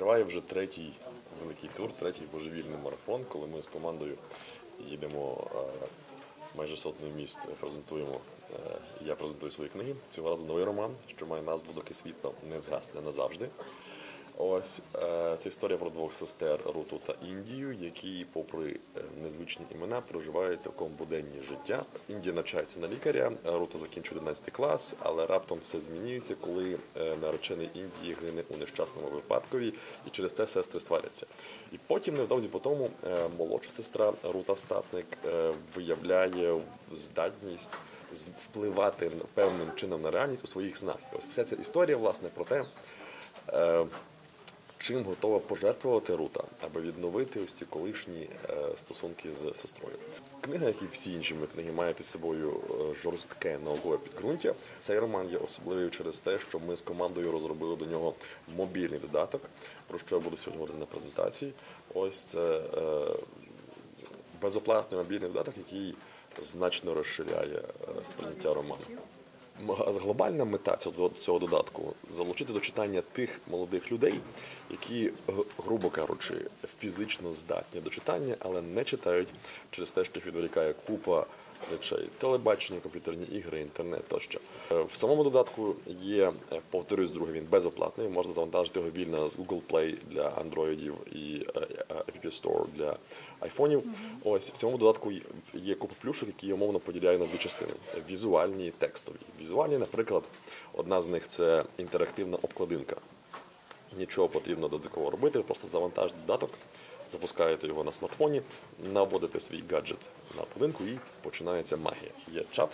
Триває вже третій великий тур, третій божевільний марафон, коли ми з командою їдемо е, майже сотню міст, презентуємо. е, Я презентую свої книги. Цього разу новий роман, що має назву Доки світло не згасне назавжди. Ось е, це історія про двох сестер Руту та Індію, які, попри е, незвичні імена, проживають цілком буденні життя. Індія навчається на лікаря, Рута закінчує 11 клас, але раптом все змінюється, коли е, наречений Індії гине у нещасному випадкові, і через це сестри сваряться. І потім, невдовзі по тому, е, молодша сестра Рута Статник е, виявляє здатність впливати певним чином на реальність у своїх снах. І Ось вся ця історія, власне, про те. Чим готова пожертвувати Рута, аби відновити ось ці колишні е, стосунки з сестрою. Книга, як і всі інші мої книги, має під собою е, жорстке наукове підґрунтя. Цей роман є особливий через те, що ми з командою розробили до нього мобільний додаток, про що я буду сьогодні говорити на презентації. Ось це е, безоплатний мобільний додаток, який значно розширяє сприйняття роману. Глобальна мета цього, цього додатку залучити до читання тих молодих людей, які, грубо кажучи, фізично здатні до читання, але не читають через те, що їх відволікає купа речей: телебачення, комп'ютерні ігри, інтернет тощо. Е, В самому додатку є, е, повторюсь, друге, він безоплатний. Можна завантажити його вільно з Google Play для андроїдів і е, App Store для айфонів. Ось в цьому додатку є- є купа плюшок, які я умовно поділяю на дві частини: візуальні і текстові. Візуальні, наприклад, одна з них це інтерактивна обкладинка. Нічого потрібно додатково робити, просто завантажити додаток, запускаєте його на смартфоні, наводите свій гаджет на полинку і починається магія. Є чат,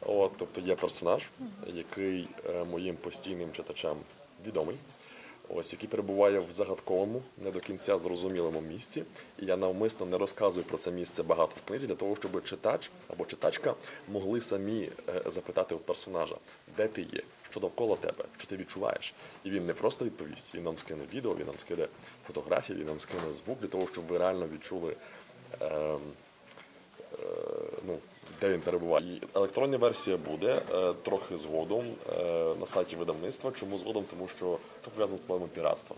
от, тобто є персонаж, який е, моїм постійним читачам відомий. Ось який перебуває в загадковому, не до кінця зрозумілому місці. І я навмисно не розказую про це місце багато в книзі для того, щоб читач або читачка могли самі е, запитати у персонажа, де ти є, що довкола тебе, що ти відчуваєш. І він не просто відповість, він нам скине відео, він нам скине фотографії, він нам скине звук для того, щоб ви реально відчули. ем, е, ну, де він перебуває. Електронна версія буде е, трохи згодом е, на сайті видавництва. Чому згодом? Тому що це пов'язано з проблемою піратства.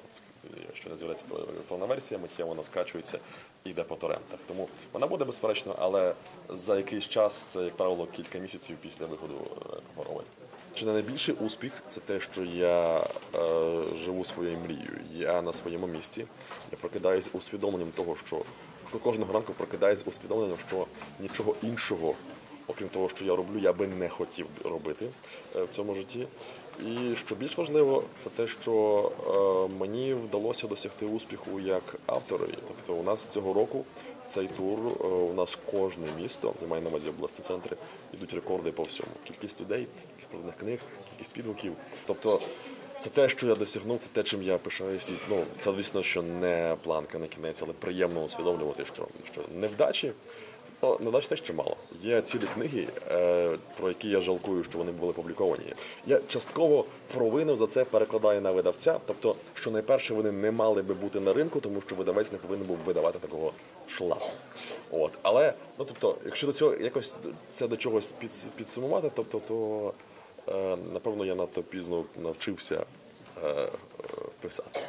Якщо не з'являється електронна версія, миттєво вона скачується і йде по торрентах. Тому вона буде безперечно, але за якийсь час, це, як правило, кілька місяців після виходу е, хвороби. Чи не найбільший успіх це те, що я е, живу своєю мрією. Я на своєму місці. Я прокидаюсь усвідомленням того, що кожного ранку прокидаюсь з усвідомленням, що нічого іншого, окрім того, що я роблю, я би не хотів робити е, в цьому житті. І що більш важливо, це те, що е, мені вдалося досягти успіху як автору. Тобто, у нас цього року цей тур е, у нас кожне місто, я маю на увазі обласні центри, йдуть рекорди по всьому. Кількість людей, кількість проданих книг, кількість відгуків. Тобто це те, що я досягнув, це те, чим я пишаюся. Ну, це, звісно, що не планка на кінець, але приємно усвідомлювати, що, що невдачі. Ну, невдач теж чимало. Є цілі книги, е, про які я жалкую, що вони були опубліковані. Я частково провину за це перекладаю на видавця. Тобто, що найперше вони не мали би бути на ринку, тому що видавець не повинен був видавати такого шлаку. От. Але, ну тобто, якщо до цього якось це до чогось підсумувати, тобто, то напевно я надто пізно навчився е, е, писати.